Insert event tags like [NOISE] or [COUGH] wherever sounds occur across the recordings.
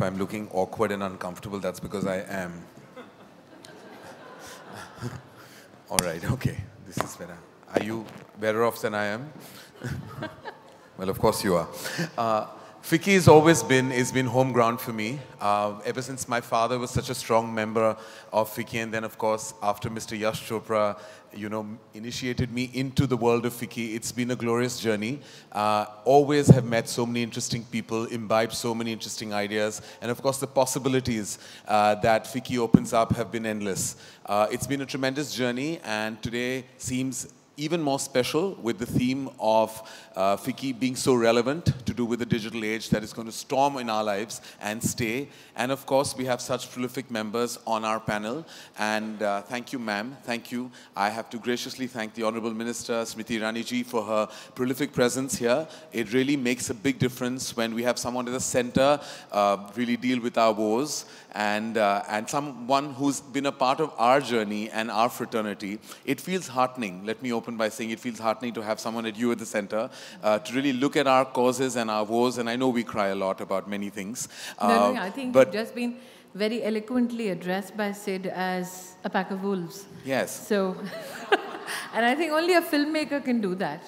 if I'm looking awkward and uncomfortable, that's because I am. [LAUGHS] All right, okay. This is better. Are you better off than I am? [LAUGHS] well, of course you are. Uh, FICCI has always been, has been home ground for me. Uh, ever since my father was such a strong member of FICCI and then of course after Mr. Yash Chopra, you know, initiated me into the world of FICCI, it's been a glorious journey. Uh, always have met so many interesting people, imbibed so many interesting ideas, and of course the possibilities uh, that FICCI opens up have been endless. Uh, it's been a tremendous journey and today seems even more special with the theme of uh, FICCI being so relevant to do with the digital age that is going to storm in our lives and stay. And of course, we have such prolific members on our panel. And uh, thank you, ma'am. Thank you. I have to graciously thank the Honorable Minister, Smriti Irani for her prolific presence here. It really makes a big difference when we have someone at the center uh, really deal with our woes and, uh, and someone who's been a part of our journey and our fraternity. It feels heartening. Let me open by saying it feels heartening to have someone at you at the center uh, to really look at our causes and our woes. And I know we cry a lot about many things. Uh, no, no, uh, I think but just been very eloquently addressed by Sid as a pack of wolves. Yes. So, [LAUGHS] and I think only a filmmaker can do that.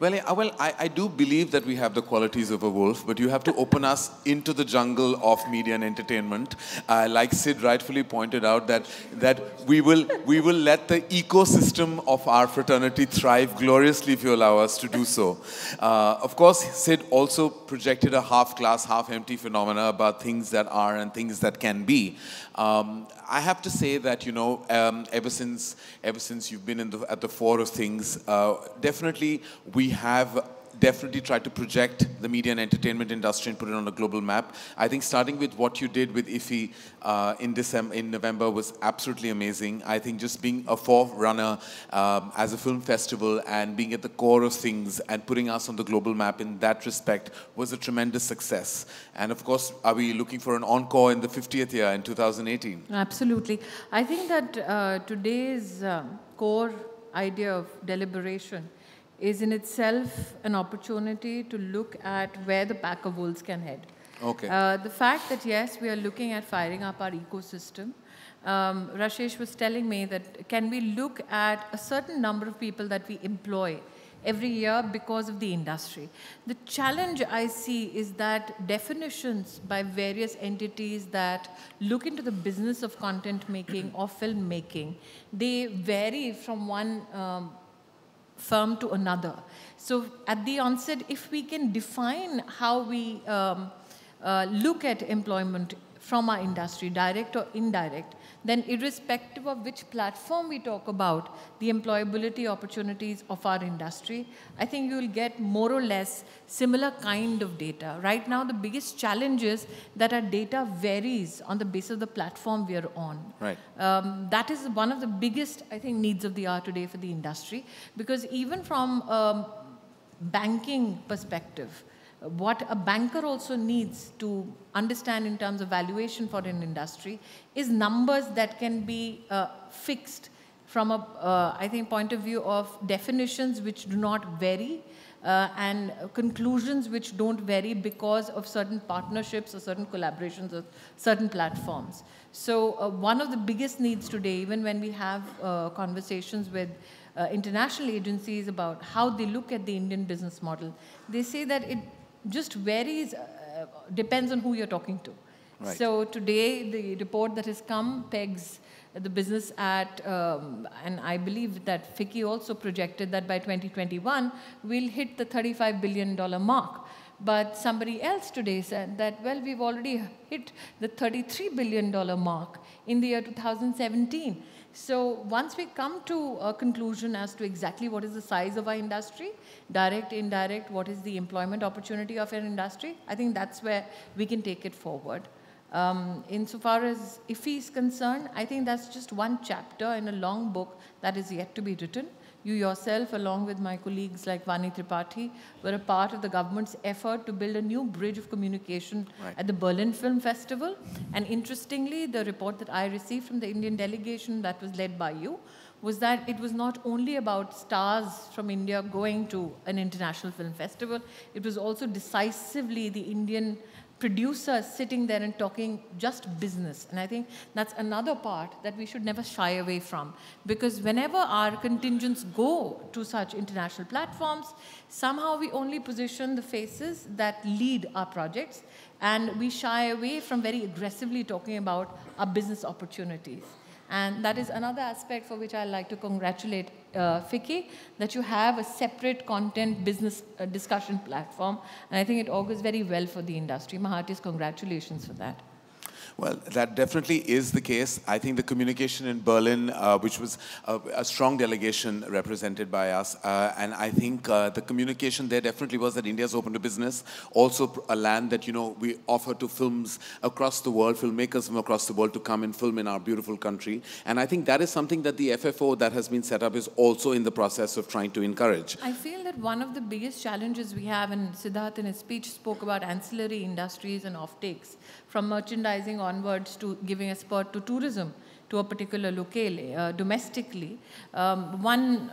Well, I, well I, I, do believe that we have the qualities of a wolf, but you have to open us into the jungle of media and entertainment. Uh, like Sid rightfully pointed out, that, that we, will, we will let the ecosystem of our fraternity thrive gloriously if you allow us to do so. Uh, of course, Sid also projected a half-glass, half-empty phenomena about things that are and things that can be. Um, I have to say that, you know, um, ever since ever since you've been the, at the fore of things, uh, definitely we have definitely try to project the media and entertainment industry and put it on a global map. I think starting with what you did with IFFI uh, in December, in November was absolutely amazing. I think just being a forerunner um, as a film festival and being at the core of things and putting us on the global map in that respect was a tremendous success. And of course, are we looking for an encore in the 50th year in 2018? Absolutely. I think that uh, today's uh, core idea of deliberation is in itself an opportunity to look at where the pack of wolves can head. Okay. Uh, the fact that, yes, we are looking at firing up our ecosystem. Um, Rashesh was telling me that can we look at a certain number of people that we employ every year because of the industry. The challenge I see is that definitions by various entities that look into the business of content making or film making, they vary from one um, firm to another. So at the onset, if we can define how we um, uh, look at employment from our industry, direct or indirect, then irrespective of which platform we talk about, the employability opportunities of our industry, I think you will get more or less similar kind of data. Right now, the biggest challenge is that our data varies on the basis of the platform we are on. Right. Um, that is one of the biggest, I think, needs of the hour today for the industry, because even from um, banking perspective, what a banker also needs to understand in terms of valuation for an industry is numbers that can be uh, fixed from a, uh, I think, point of view of definitions which do not vary uh, and conclusions which don't vary because of certain partnerships or certain collaborations or certain platforms. So uh, one of the biggest needs today, even when we have uh, conversations with uh, international agencies about how they look at the Indian business model, they say that it just varies, uh, depends on who you're talking to. Right. So today, the report that has come pegs the business at, um, and I believe that FICCI also projected that by 2021, we'll hit the $35 billion mark. But somebody else today said that, well, we've already hit the $33 billion mark in the year 2017. So once we come to a conclusion as to exactly what is the size of our industry, direct, indirect, what is the employment opportunity of our industry, I think that's where we can take it forward. Um, insofar as IFFI is concerned, I think that's just one chapter in a long book that is yet to be written. You yourself, along with my colleagues like Vani Tripathi, were a part of the government's effort to build a new bridge of communication right. at the Berlin Film Festival. And interestingly, the report that I received from the Indian delegation that was led by you was that it was not only about stars from India going to an international film festival, it was also decisively the Indian producers sitting there and talking just business. And I think that's another part that we should never shy away from. Because whenever our contingents go to such international platforms, somehow we only position the faces that lead our projects and we shy away from very aggressively talking about our business opportunities. And that is another aspect for which I like to congratulate uh, that you have a separate content business uh, discussion platform. And I think it augurs very well for the industry. My heartiest congratulations for that. Well, that definitely is the case. I think the communication in Berlin, uh, which was a, a, strong delegation represented by us, uh, and I think uh, the communication there definitely was that India is open to business. Also, a land that you know we offer to films across the world, filmmakers from across the world to come and film in our beautiful country. And I think that is something that the FFO that has been set up is also in the process of trying to encourage. I feel that one of the biggest challenges we have, and Siddharth in his speech spoke about ancillary industries and offtakes from merchandising onwards to giving a spurt to tourism to a particular locale uh, domestically. Um, one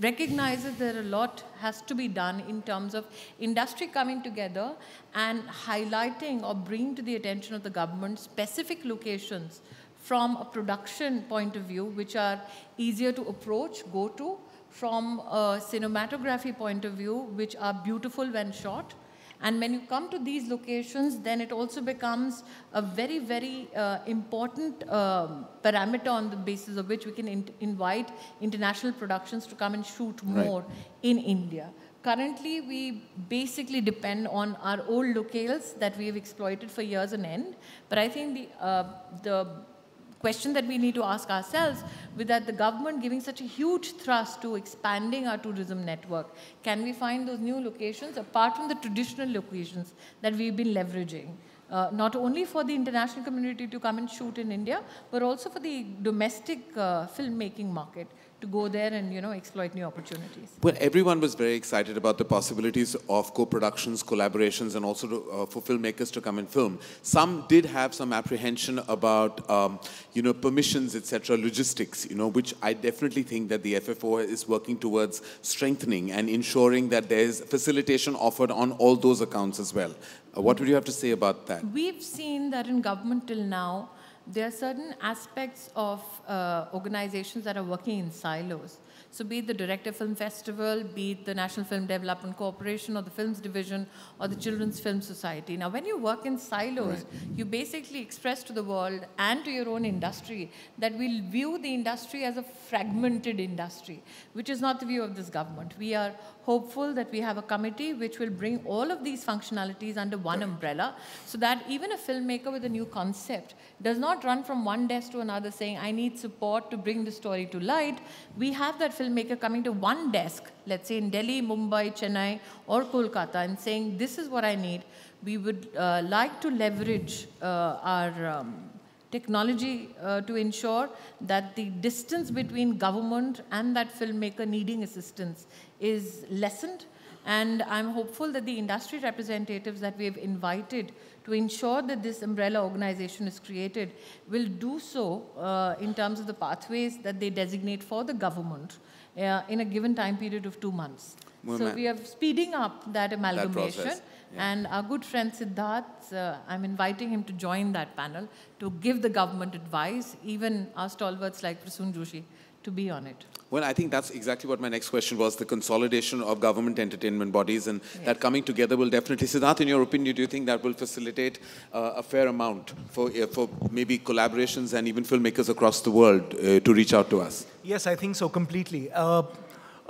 recognizes that a lot has to be done in terms of industry coming together and highlighting or bringing to the attention of the government specific locations from a production point of view, which are easier to approach, go to, from a cinematography point of view, which are beautiful when shot, and when you come to these locations, then it also becomes a very, very uh, important uh, parameter on the basis of which we can in invite international productions to come and shoot more right. in India. Currently, we basically depend on our old locales that we have exploited for years on end. But I think the, uh, the question that we need to ask ourselves with that the government giving such a huge thrust to expanding our tourism network can we find those new locations apart from the traditional locations that we've been leveraging? Uh, not only for the international community to come and shoot in India, but also for the domestic uh, filmmaking market to go there and you know exploit new opportunities. Well, everyone was very excited about the possibilities of co-productions, collaborations, and also to, uh, for filmmakers to come and film. Some did have some apprehension about um, you know permissions, etc., logistics. You know, which I definitely think that the FFO is working towards strengthening and ensuring that there is facilitation offered on all those accounts as well. Uh, what would you have to say about that? We've seen that in government till now there are certain aspects of uh, organizations that are working in silos. So be it the Director Film Festival, be it the National Film Development Corporation or the Films Division or the Children's Film Society. Now, when you work in silos, right. you basically express to the world and to your own industry that we'll view the industry as a fragmented industry, which is not the view of this government. We are hopeful that we have a committee which will bring all of these functionalities under one umbrella so that even a filmmaker with a new concept does not run from one desk to another saying, I need support to bring the story to light. We have that filmmaker coming to one desk, let's say in Delhi, Mumbai, Chennai, or Kolkata, and saying, This is what I need. We would uh, like to leverage uh, our um, technology uh, to ensure that the distance between government and that filmmaker needing assistance is lessened. And I'm hopeful that the industry representatives that we have invited to ensure that this umbrella organization is created will do so uh, in terms of the pathways that they designate for the government uh, in a given time period of two months. Well, so we are speeding up that amalgamation. That yeah. And our good friend Siddharth, uh, I'm inviting him to join that panel to give the government advice, even our stalwarts like Prasoon Joshi, to be on it. Well, I think that's exactly what my next question was, the consolidation of government entertainment bodies and yes. that coming together will definitely, Siddharth, in your opinion, do you think that will facilitate uh, a fair amount for, uh, for maybe collaborations and even filmmakers across the world uh, to reach out to us? Yes, I think so completely. Uh,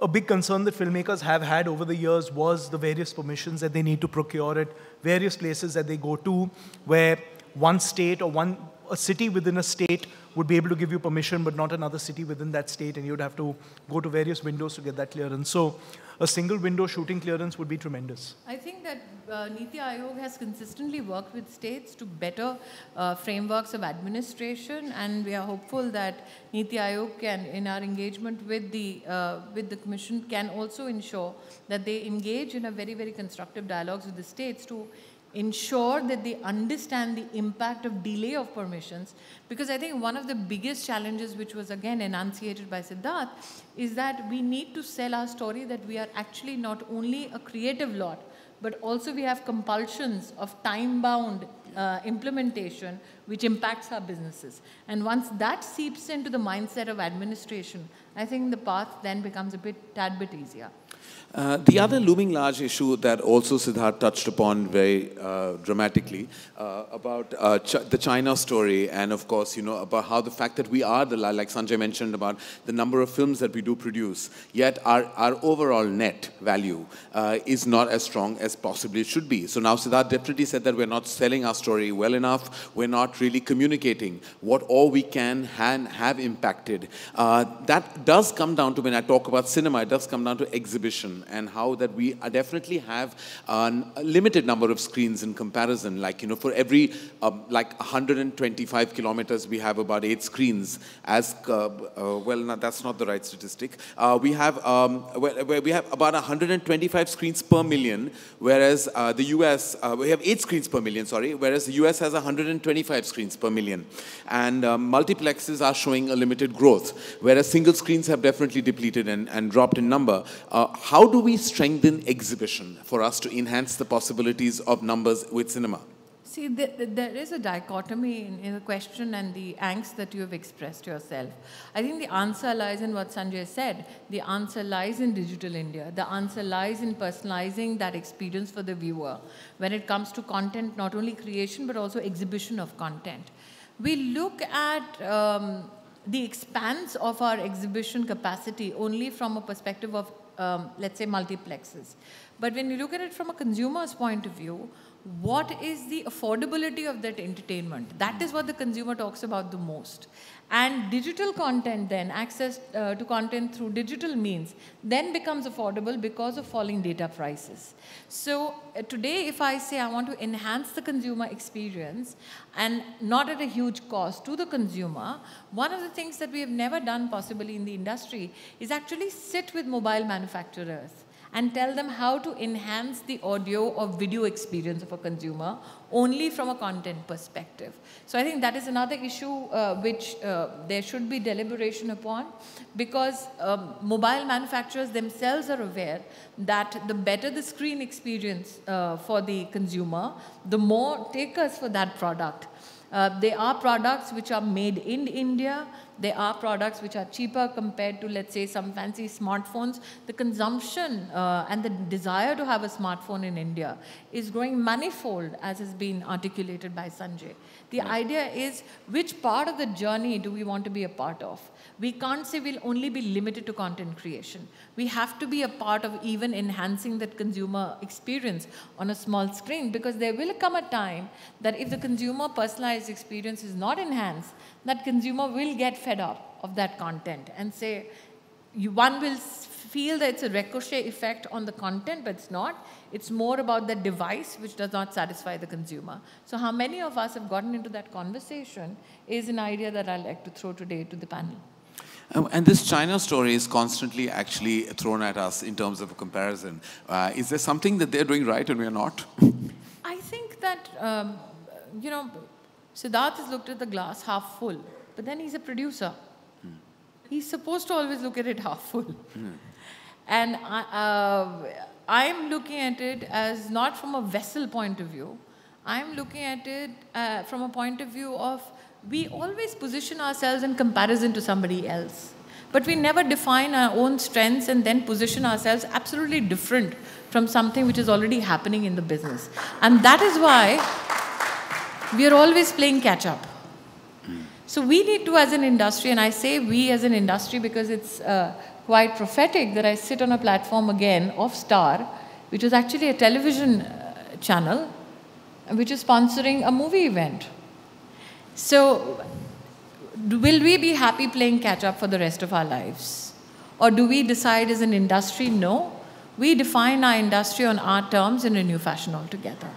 a big concern that filmmakers have had over the years was the various permissions that they need to procure at various places that they go to, where one state or one a city within a state would be able to give you permission, but not another city within that state, and you'd have to go to various windows to get that clearance. So a single window shooting clearance would be tremendous. I think that uh, Niti Aayog has consistently worked with states to better uh, frameworks of administration, and we are hopeful that Niti Aayog can, in our engagement with the uh, with the Commission, can also ensure that they engage in a very very constructive dialogues with the states to ensure that they understand the impact of delay of permissions. Because I think one of the biggest challenges, which was again enunciated by Siddharth, is that we need to sell our story that we are actually not only a creative lot, but also we have compulsions of time-bound uh, implementation which impacts our businesses. And once that seeps into the mindset of administration, I think the path then becomes a bit, tad bit easier. Uh, the other looming large issue that also Siddharth touched upon very uh, dramatically uh, about uh, Ch the China story and of course, you know, about how the fact that we are the, like Sanjay mentioned about the number of films that we do produce, yet our, our overall net value uh, is not as strong as possibly it should be. So now Siddharth definitely said that we're not selling our story well enough, we're not really communicating what all we can have impacted. that does come down to, when I talk about cinema, it does come down to exhibition and how that we definitely have a limited number of screens in comparison. Like, you know, for every um, like 125 kilometers, we have about eight screens. As uh, uh, well, no, that's not the right statistic. Uh, we have um, where, we have about 125 screens per million, whereas uh, the US uh, we have eight screens per million. Sorry, whereas the US has 125 screens per million, and um, multiplexes are showing a limited growth, whereas single screens have definitely depleted and, and dropped in number. How do we strengthen exhibition for us to enhance the possibilities of numbers with cinema? See, there is a dichotomy in, in, the question and the angst that you have expressed yourself. I think the answer lies in what Sanjay said. The answer lies in digital India. The answer lies in personalizing that experience for the viewer when it comes to content, not only creation, but also exhibition of content. We look at um, the expanse of our exhibition capacity only from a perspective of um, let's say, multiplexes. But when you look at it from a consumer's point of view, what is the affordability of that entertainment? That is what the consumer talks about the most. And digital content then, access uh, to content through digital means, then becomes affordable because of falling data prices. So uh, today, if I say I want to enhance the consumer experience and not at a huge cost to the consumer, one of the things that we have never done possibly in the industry is actually sit with mobile manufacturers and tell them how to enhance the audio or video experience of a consumer only from a content perspective. So I think that is another issue uh, which uh, there should be deliberation upon because um, mobile manufacturers themselves are aware that the better the screen experience uh, for the consumer, the more takers for that product. Uh, they are products which are made in India, there are products which are cheaper compared to, let's say, some fancy smartphones. The consumption uh, and the desire to have a smartphone in India is growing manifold, as has been articulated by Sanjay. The idea is which part of the journey do we want to be a part of? We can't say we'll only be limited to content creation. We have to be a part of even enhancing that consumer experience on a small screen because there will come a time that if the consumer personalized experience is not enhanced, that consumer will get fed up of that content and say, you, one will feel that it's a ricochet effect on the content, but it's not. It's more about the device which does not satisfy the consumer. So how many of us have gotten into that conversation is an idea that I'd like to throw today to the panel. Um, and this China story is constantly actually thrown at us in terms of a comparison. Uh, is there something that they're doing right and we're not? I think that, um, you know, Siddharth has looked at the glass half full, but then he's a producer. Hmm. He's supposed to always look at it half full. Hmm. And I, uh, I'm looking at it as not from a vessel point of view. I'm looking at it uh, from a point of view of we always position ourselves in comparison to somebody else. But we never define our own strengths and then position ourselves absolutely different from something which is already happening in the business. And that is why we are always playing catch up. So we need to, as an industry, and I say we as an industry because it's uh, quite prophetic that I sit on a platform again of Star, which is actually a television uh, channel, which is sponsoring a movie event. So, will we be happy playing catch up for the rest of our lives? Or do we decide as an industry, no, we define our industry on our terms in a new fashion altogether?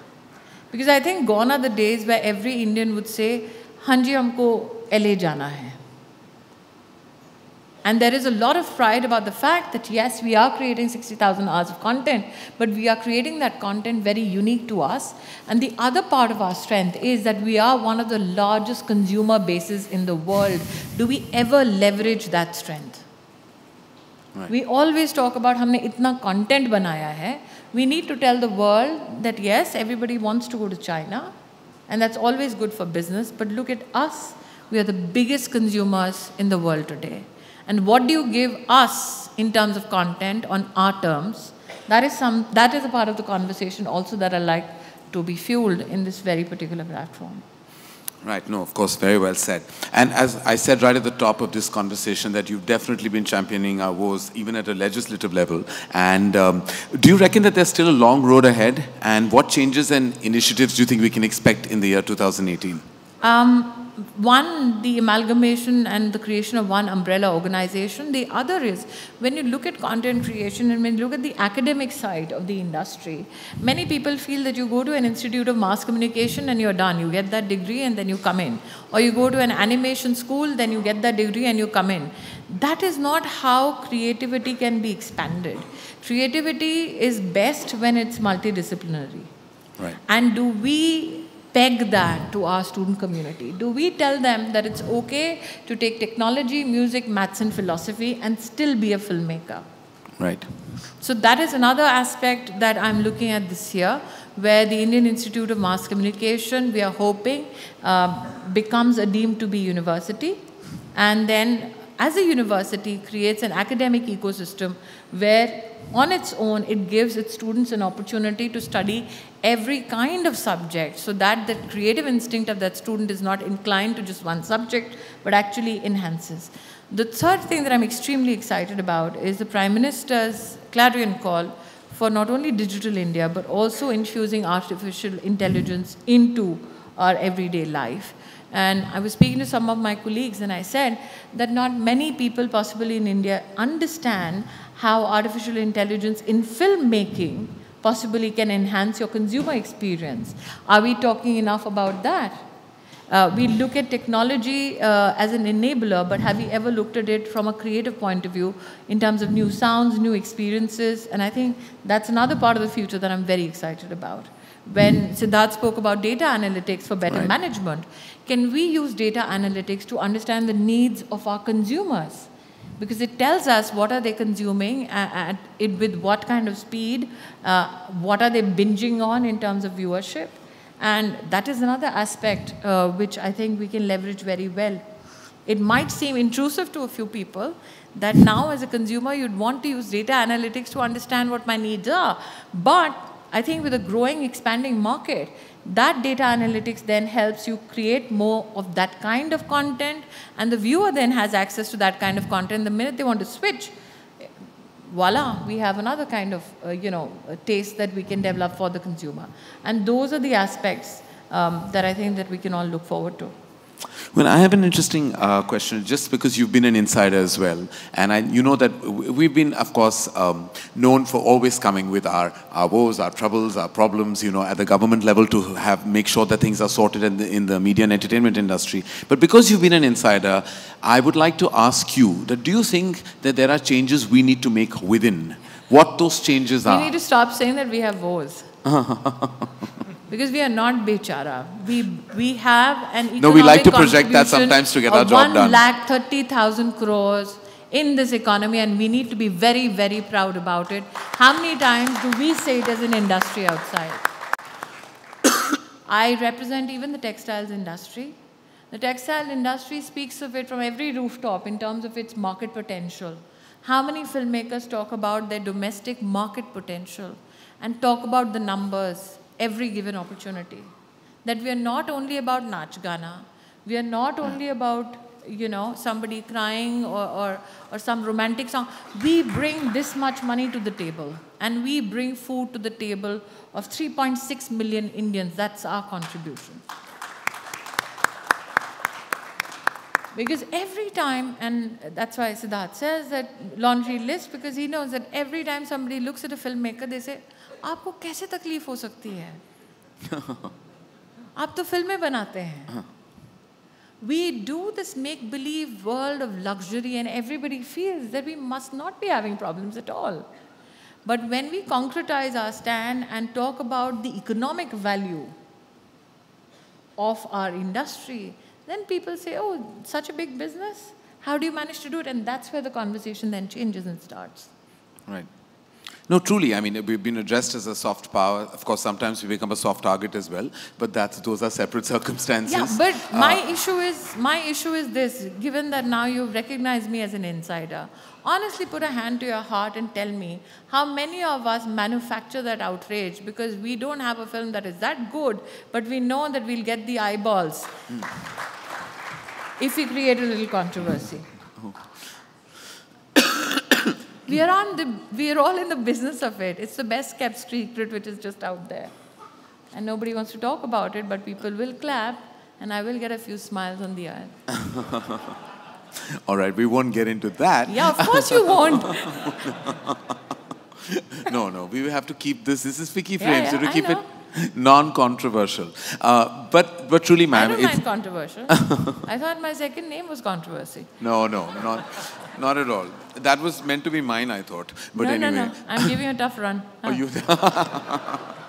Because I think gone are the days where every Indian would say, Hanji, humko LA jana hai. And there is a lot of pride about the fact that yes, we are creating 60,000 hours of content, but we are creating that content very unique to us. And the other part of our strength is that we are one of the largest consumer bases in the world. Do we ever leverage that strength? Right. We always talk about हमने इतना content बनाया है. We need to tell the world that yes, everybody wants to go to China, and that's always good for business. But look at us. We are the biggest consumers in the world today. And what do you give us in terms of content on our terms? That is, some, that is a part of the conversation also that I like to be fueled in this very particular platform. Right, no, of course, very well said. And as I said right at the top of this conversation, that you've definitely been championing our woes, even at a legislative level. And um, do you reckon that there's still a long road ahead? And what changes and initiatives do you think we can expect in the year 2018? Um, one, the amalgamation and the creation of one umbrella organization. The other is when you look at content creation and when you look at the academic side of the industry, many people feel that you go to an institute of mass communication and you're done. You get that degree and then you come in. Or you go to an animation school, then you get that degree and you come in. That is not how creativity can be expanded. Creativity is best when it's multidisciplinary. Right. And do we peg that to our student community? Do we tell them that it's okay to take technology, music, maths, and philosophy and still be a filmmaker? Right. So that is another aspect that I'm looking at this year, where the Indian Institute of Mass Communication, we are hoping, uh, becomes a deemed to be university, and then as a university creates an academic ecosystem where on its own it gives its students an opportunity to study every kind of subject so that the creative instinct of that student is not inclined to just one subject but actually enhances. The third thing that I'm extremely excited about is the Prime Minister's clarion call for not only digital India but also infusing artificial intelligence into our everyday life. And I was speaking to some of my colleagues and I said that not many people possibly in India understand how artificial intelligence in filmmaking possibly can enhance your consumer experience. Are we talking enough about that? Uh, we look at technology uh, as an enabler, but have we ever looked at it from a creative point of view in terms of new sounds, new experiences? And I think that's another part of the future that I'm very excited about. When Siddharth spoke about data analytics for better right. management, can we use data analytics to understand the needs of our consumers? because it tells us what are they consuming and it with what kind of speed, uh, what are they binging on in terms of viewership. And that is another aspect uh, which I think we can leverage very well. It might seem intrusive to a few people that now as a consumer you'd want to use data analytics to understand what my needs are. But I think with a growing, expanding market, that data analytics then helps you create more of that kind of content, and the viewer then has access to that kind of content. The minute they want to switch, voila, we have another kind of, uh, you know, taste that we can develop for the consumer. And those are the aspects um, that I think that we can all look forward to. Well, I have an interesting uh, question, just because you've been an insider as well, and I, you know that we've been, of course, um, known for always coming with our, our woes, our troubles, our problems, you know, at the government level to have make sure that things are sorted in the, in the media and entertainment industry. But because you've been an insider, I would like to ask you that do you think that there are changes we need to make within? What those changes we are? We need to stop saying that we have woes. [LAUGHS] Because we are not bechara. We, we have an economic No, we like to project that sometimes to get our job done. 1 lakh 30,000 crores in this economy and we need to be very, very proud about it. How many times do we say it as an industry outside? I represent even the textiles industry. The textile industry speaks of it from every rooftop in terms of its market potential. How many filmmakers talk about their domestic market potential and talk about the numbers every given opportunity. That we are not only about Nach Gana, we are not only about you know somebody crying or, or, or some romantic song. We bring this much money to the table and we bring food to the table of 3.6 million Indians. That's our contribution. Because every time, and that's why Siddharth says that laundry list, because he knows that every time somebody looks at a filmmaker, they say, आपको कैसे तकलीफ हो सकती है [LAUGHS] आप तो फिल्में बनाते हैं we do this make believe world of luxury and everybody feels that we must not be having problems at all but when we concretize our stand and talk about the economic value of our industry then people say oh such a big business How do you manage to do it? And that's where the conversation then changes and starts. Right. No, truly. I mean, we've been addressed as a soft power. Of course, sometimes we become a soft target as well. But that's those are separate [LAUGHS] circumstances. Yeah, but Uh, my issue is my issue is this. Given that now you've recognized me as an insider, honestly, put a hand to your heart and tell me how many of us manufacture that outrage because we don't have a film that is that good, but we know that we'll get the eyeballs if we create a little controversy. We are on the we are all in the business of it. It's the best kept secret which is just out there. And nobody wants to talk about it, but people will clap and I will get a few smiles on the aisle. [LAUGHS] all right, we won't get into that. Yeah, of course you won't. [LAUGHS] no, no, we will have to keep this. This is Yeah, Frames, so yeah, to I keep it non-controversial. Uh, but, but truly, I ma'am, don't it's mind controversial. [LAUGHS] I thought my second name was controversy. no, no, not, not at all. That was meant to be mine, I thought. But no, anyway, no, no. I'm giving you a tough run. Oh, Are you? [LAUGHS] [LAUGHS]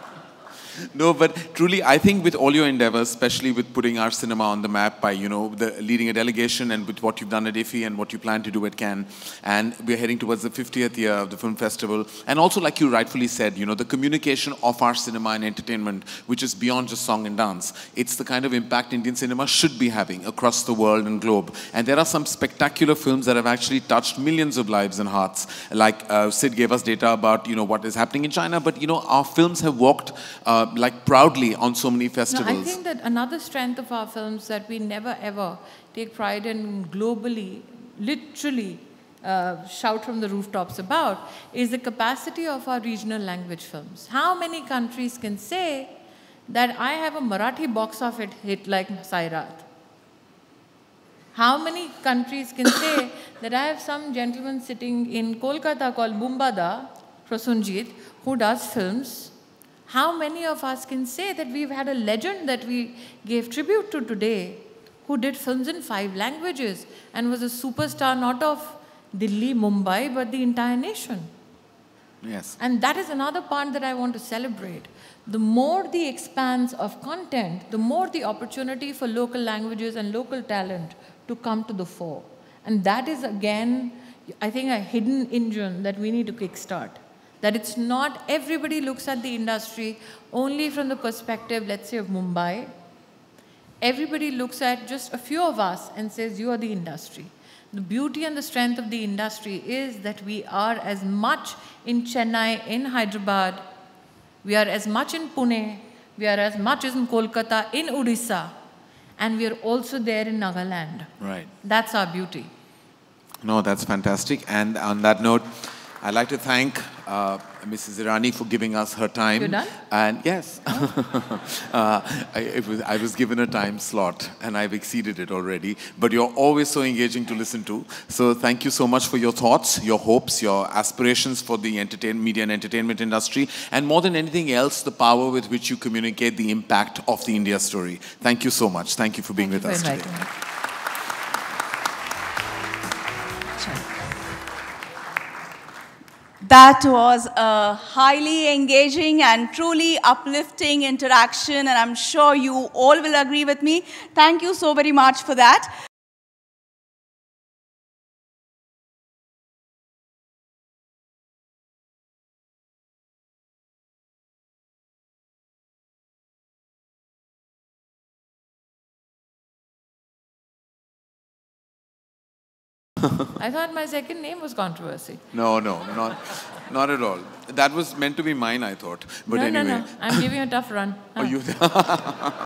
[LAUGHS] no, but truly, I think with all your endeavors, especially with putting our cinema on the map by, you know, the, leading a delegation and with what you've done at IFFI and what you plan to do at Cannes, and we're heading towards the 50th year of the film festival, and also, like you rightfully said, you know, the communication of our cinema and entertainment, which is beyond just song and dance. It's the kind of impact Indian cinema should be having across the world and globe. And there are some spectacular films that have actually touched millions of lives and hearts. Like uh, Sid gave us data about, you know, what is happening in China, but, you know, our films have walked uh, like proudly on so many No, festivals. I think that another strength of our films that we never ever take pride in globally, literally uh, shout from the rooftops about, is the capacity of our regional language films. How many countries can say that I have a Marathi box office hit like Sairat? How many countries can say that I have some gentleman sitting in Kolkata called Bumbada, Prosenjit, who does films? How many of us can say that we've had a legend that we gave tribute to today who did films in five languages and was a superstar not of Delhi, Mumbai, but the entire nation? yes. And that is another part that I want to celebrate. The more the expanse of content, the more the opportunity for local languages and local talent to come to the fore. And that is again, I think, a hidden engine that we need to kickstart. That it's not everybody looks at the industry only from the perspective, let's say, of Mumbai. Everybody looks at just a few of us and says, You are the industry. The beauty and the strength of the industry is that we are as much in Chennai, in Hyderabad, we are as much in Pune, we are as much as in Kolkata, in Odisha, and we are also there in Nagaland. Right. That's our beauty. No, that's fantastic. And on that note, I'd like to thank uh, Mrs. Irani for giving us her time. You're done? And yes, [LAUGHS] uh, I, it was, I was given a time slot and I've exceeded it already. But you're always so engaging to listen to. So thank you so much for your thoughts, your hopes, your aspirations for the entertain, media and entertainment industry, and more than anything else, the power with which you communicate the impact of the India story. Thank you so much. Thank you for being Thank with us today. me. That was a highly engaging and truly uplifting interaction, and I'm sure you all will agree with me. Thank you so very much for that. I thought my second name was controversy. No, no, not, not at all. That was meant to be mine, I thought. But no, anyway. no, no. I'm giving you a tough run. Oh, Are you [LAUGHS]